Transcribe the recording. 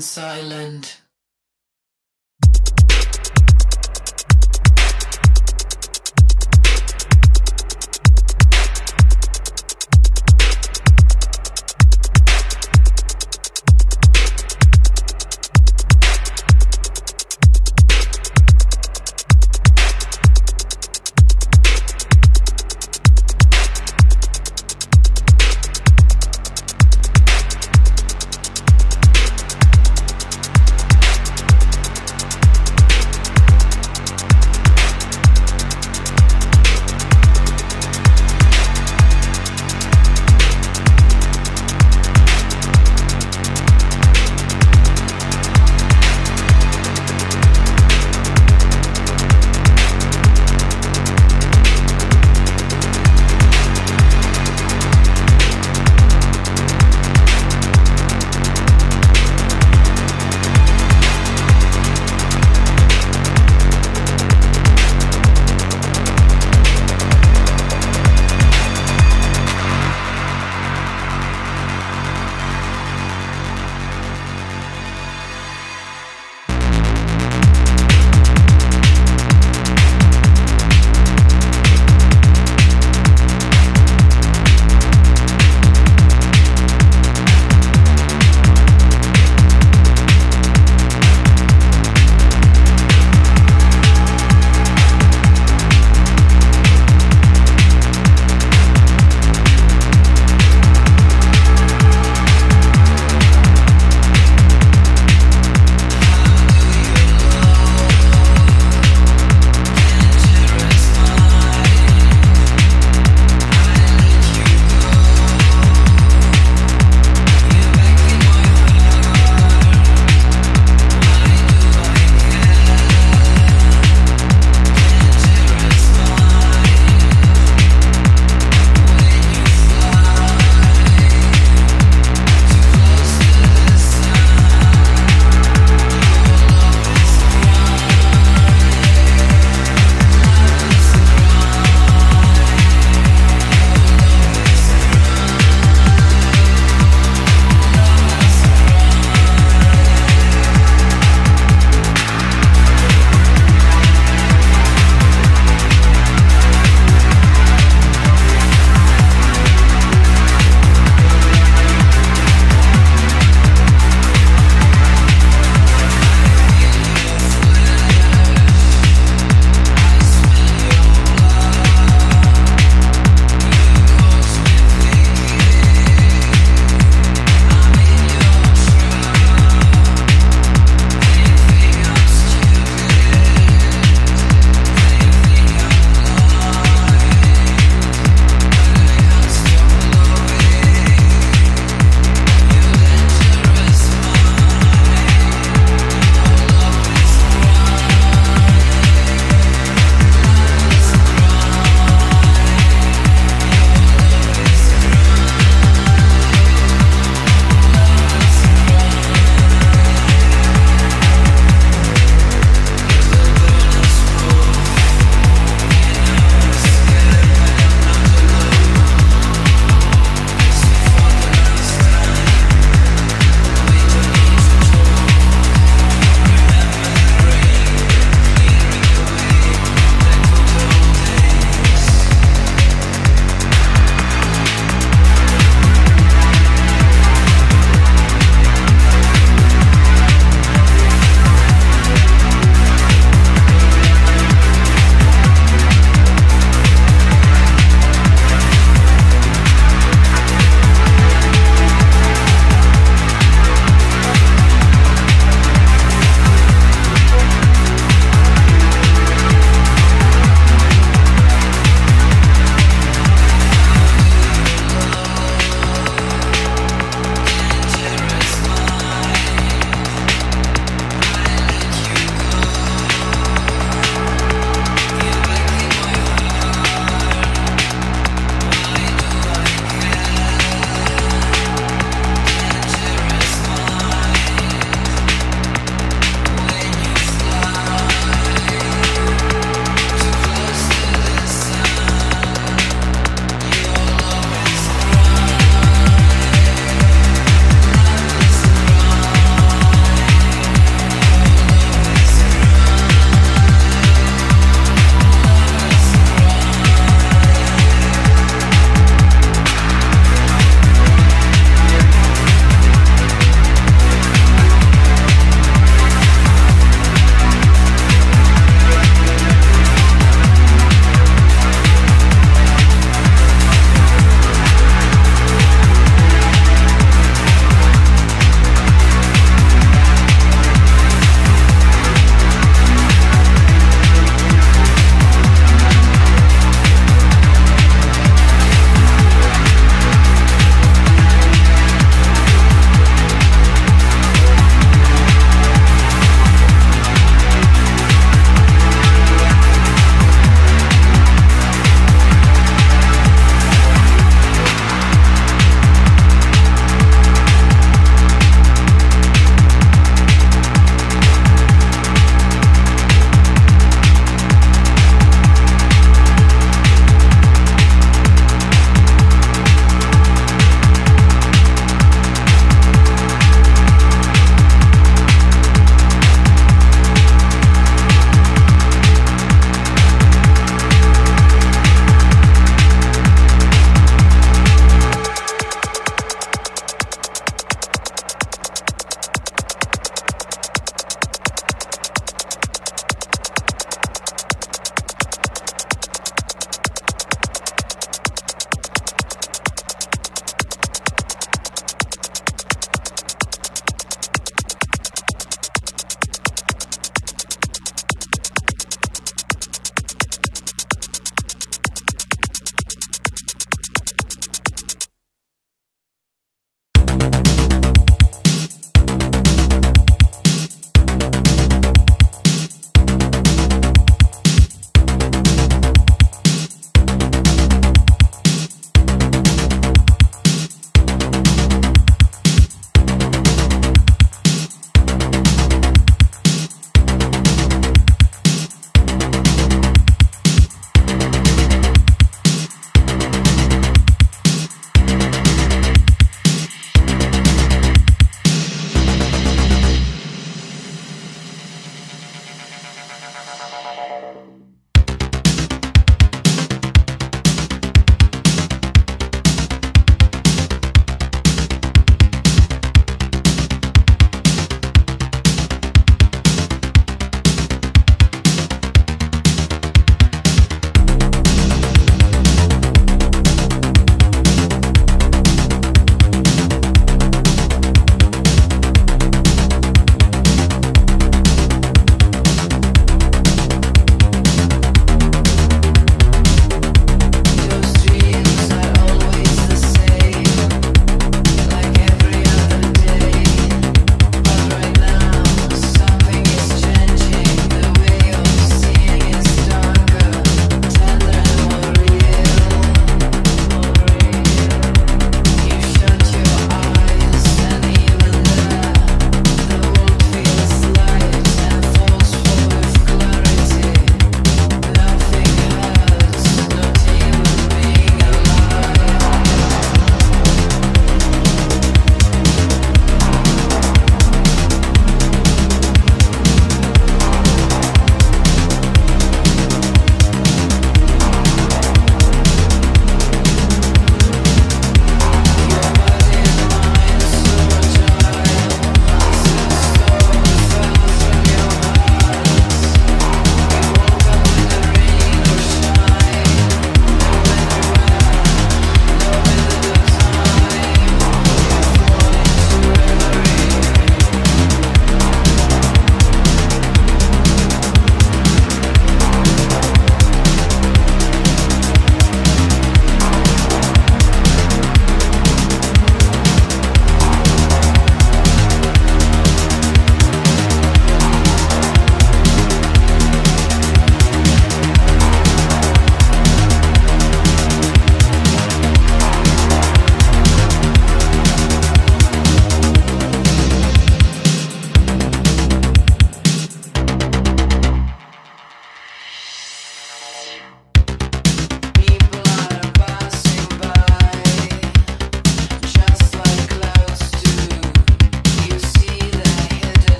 silent.